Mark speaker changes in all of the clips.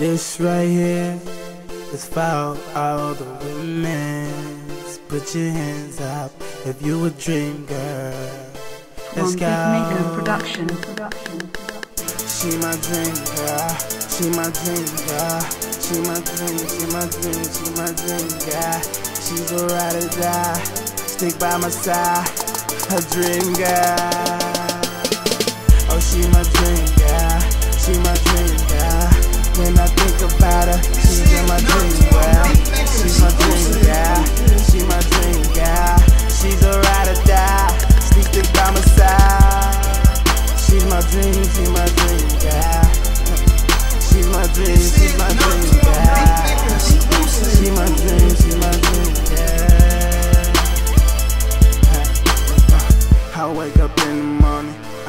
Speaker 1: This right here is for all the women. Put your hands up if you a dream girl. Let's go.
Speaker 2: Maker production. Production.
Speaker 1: She my dream girl. She my dream girl. She my dream. She my dream. She my dream girl. She's a ride or die. Stick by my side. Her dream girl.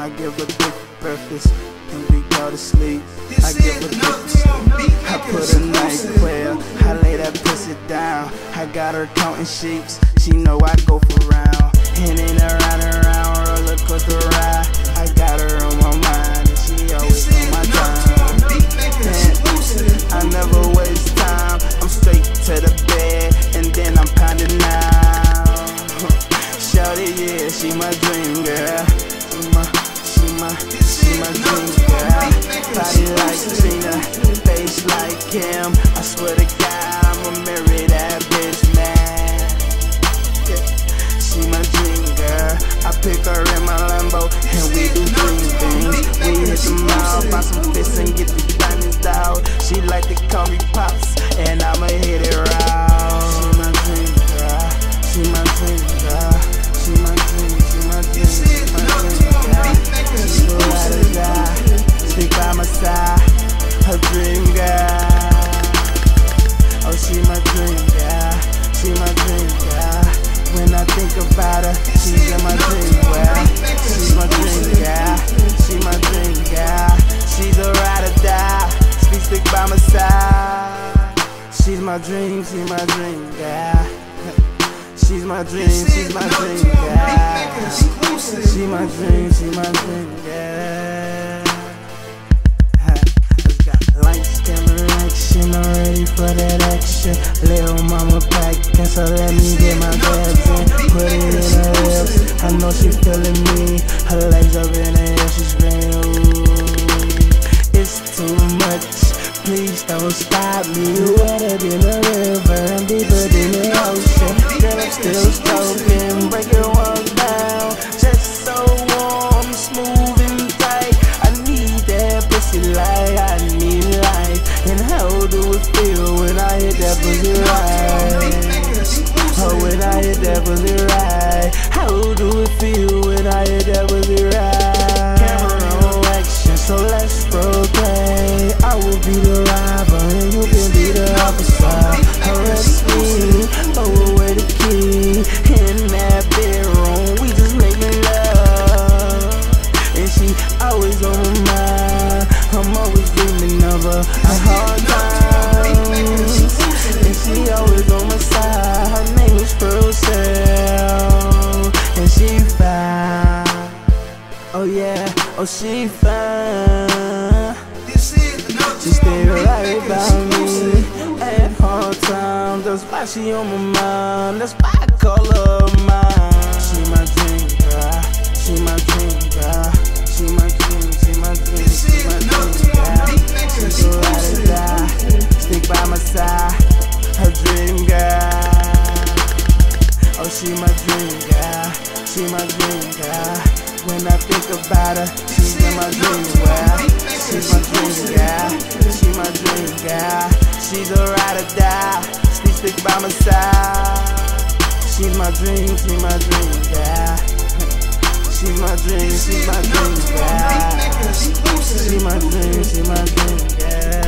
Speaker 1: I give a big breakfast and we go to sleep. I give her quick I put a nice prayer. I lay that pussy down. I got her counting sheeps. She know I go for round. In and around and around, face like. I swear to God, I'ma marry that bitch, man. She my dream girl. I pick her in my Lambo, and we do dream things. We hit the mall, buy some fish and get the dream. She's my dream girl. She's my dream. She's my dream girl. She my dream. She my dream girl. Lights, camera, action, I'm ready for that action. Little mama packing, so let me get my grabs You wetter than a river and deeper than the ocean. Girl, I'm still stroking, break it one down. Just so warm, smooth and tight. I need that pussy like I need life. And how do it feel when I hit that pussy right? Oh, when I hit that pussy right. How do it feel when I hit that pussy right? Camera on action, so let's proclaim. I will be the robber Oh yeah, oh she fine. She stay right by me at all times. That's why she on my mind. That's why I call her mine. She my dream girl. She my dream girl. She my dream. She my dream. She my dream girl. She go ride or. Stick by my side. Her dream girl. Oh, she my dream girl. She my dream girl. When I think about her, she's in my dream world. She's my dream girl. She my dream girl. She's a ride or die. Stick stick by my side. She's my dream. She's my dream girl. She's my dream. She's my dream girl. She's my dream. She's my dream girl.